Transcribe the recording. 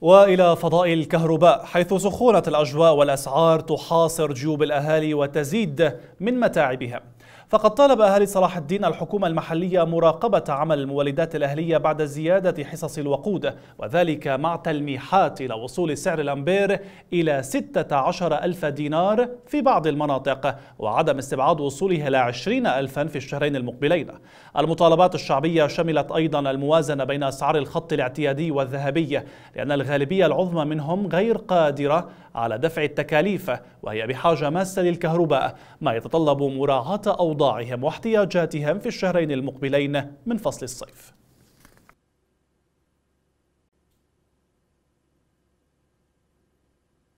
وإلى فضاء الكهرباء حيث سخونة الأجواء والأسعار تحاصر جيوب الأهالي وتزيد من متاعبهم فقد طالب أهالي صلاح الدين الحكومة المحلية مراقبة عمل المولدات الأهلية بعد زيادة حصص الوقود وذلك مع تلميحات إلى وصول سعر الأمبير إلى 16 ألف دينار في بعض المناطق وعدم استبعاد وصوله إلى 20 ألفا في الشهرين المقبلين. المطالبات الشعبية شملت أيضا الموازنة بين أسعار الخط الاعتيادي والذهبي لأن الغالبية العظمى منهم غير قادرة على دفع التكاليف وهي بحاجة ماسة للكهرباء ما يتطلب مراعاة أوضاعهم واحتياجاتهم في الشهرين المقبلين من فصل الصيف.